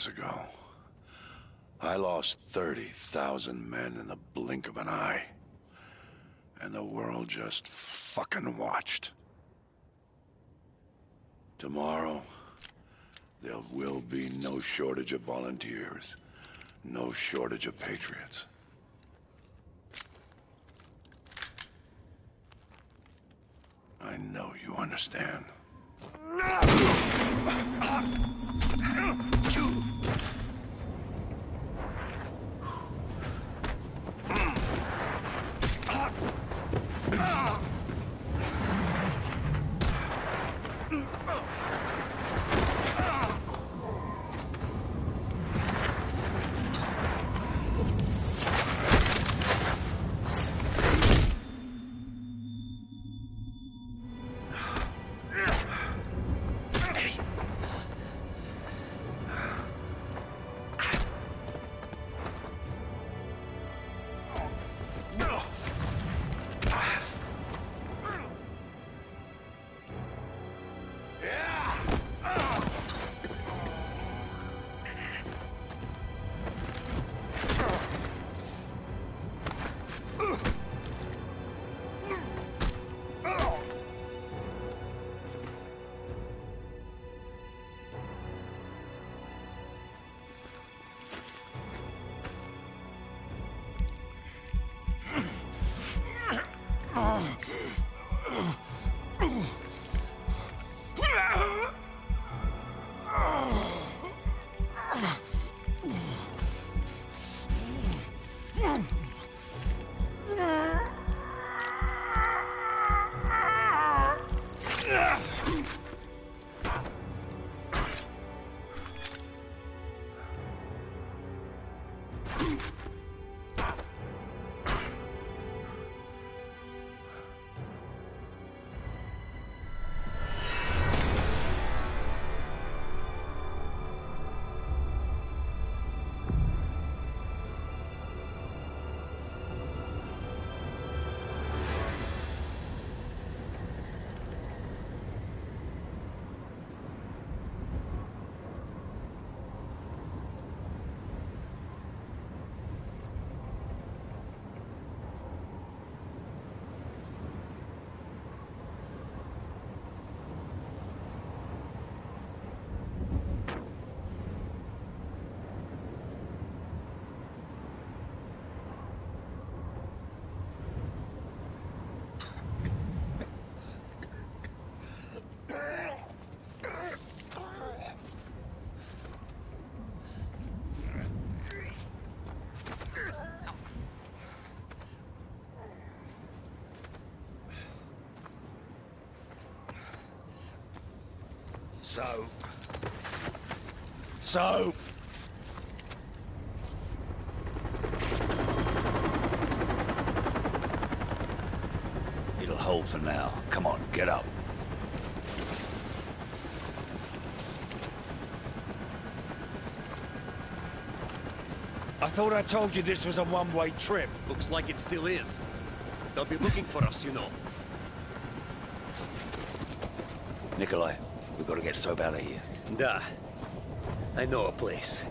Years ago, I lost 30,000 men in the blink of an eye. And the world just fucking watched. Tomorrow, there will be no shortage of volunteers, no shortage of patriots. I know you understand. Yeah! So... So... It'll hold for now. Come on, get up. I thought I told you this was a one-way trip. Looks like it still is. They'll be looking for us, you know. Nikolai, we gotta get Soap out of here. Da. I know a place.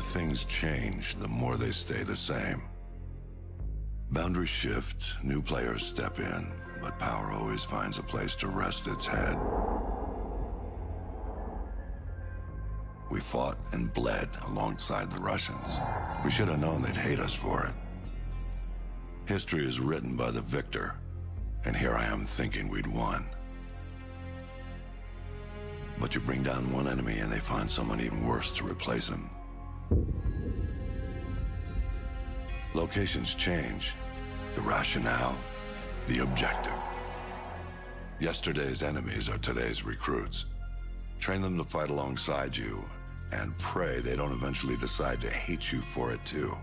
More things change, the more they stay the same. Boundaries shift, new players step in, but power always finds a place to rest its head. We fought and bled alongside the Russians. We should have known they'd hate us for it. History is written by the victor, and here I am thinking we'd won. But you bring down one enemy and they find someone even worse to replace him. Locations change. The rationale, the objective. Yesterday's enemies are today's recruits. Train them to fight alongside you, and pray they don't eventually decide to hate you for it too.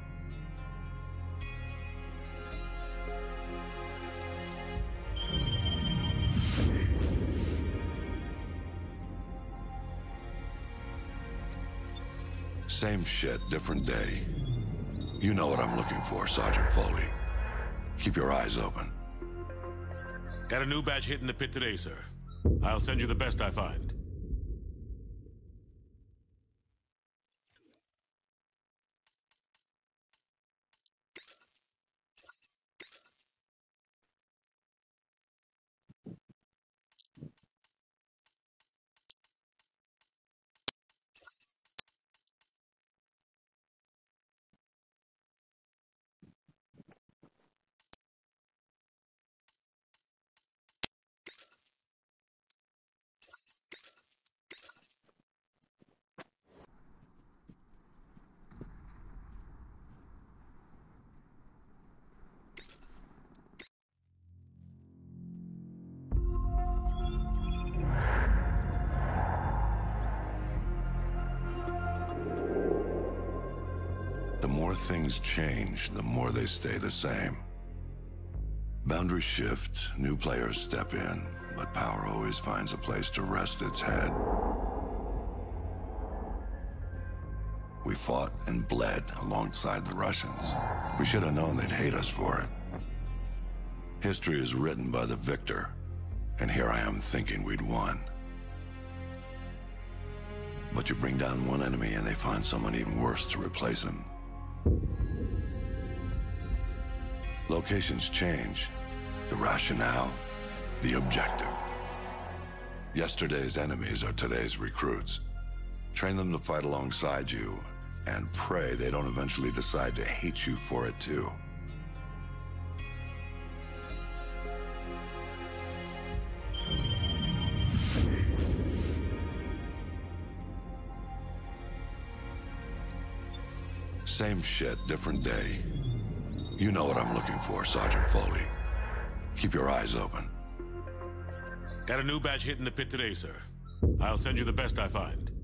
Same shit, different day. You know what I'm looking for, Sergeant Foley. Keep your eyes open. Got a new batch hitting the pit today, sir. I'll send you the best I find. More things change, the more they stay the same. Boundaries shift, new players step in, but power always finds a place to rest its head. We fought and bled alongside the Russians. We should have known they'd hate us for it. History is written by the victor, and here I am thinking we'd won. But you bring down one enemy and they find someone even worse to replace him. Locations change. The rationale, the objective. Yesterday's enemies are today's recruits. Train them to fight alongside you, and pray they don't eventually decide to hate you for it too. Same shit, different day. You know what I'm looking for, Sergeant Foley. Keep your eyes open. Got a new batch hit in the pit today, sir. I'll send you the best I find.